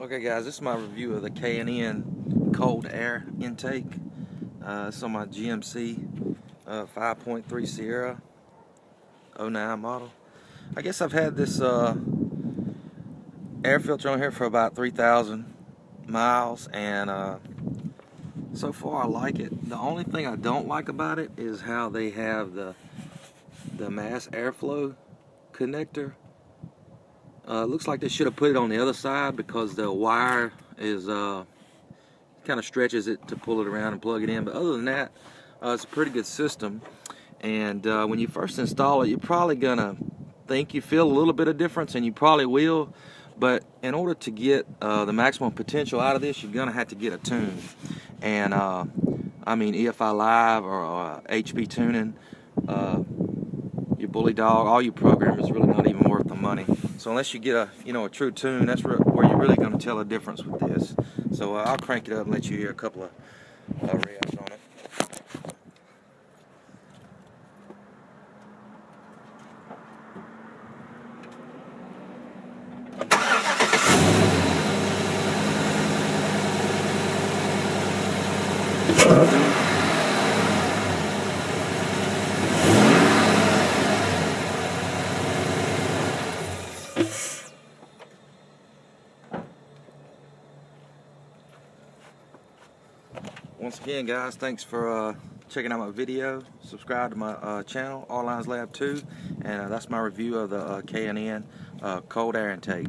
Okay guys, this is my review of the K&N cold air intake. Uh, it's on my GMC uh, 5.3 Sierra 09 model. I guess I've had this uh, air filter on here for about 3,000 miles and uh, so far I like it. The only thing I don't like about it is how they have the the mass airflow connector uh, looks like they should have put it on the other side because the wire is uh, kind of stretches it to pull it around and plug it in. But other than that, uh, it's a pretty good system. And uh, when you first install it, you're probably gonna think you feel a little bit of difference, and you probably will. But in order to get uh, the maximum potential out of this, you're gonna have to get a tune. And uh, I mean, EFI Live or HP Tuning your bully dog, all your program is really not even worth the money. So unless you get a, you know, a true tune, that's where you're really going to tell a difference with this. So uh, I'll crank it up and let you hear a couple of uh, on it. Once again, guys, thanks for uh, checking out my video. Subscribe to my uh, channel, All Lines Lab 2, and uh, that's my review of the uh, K&N uh, cold air intake.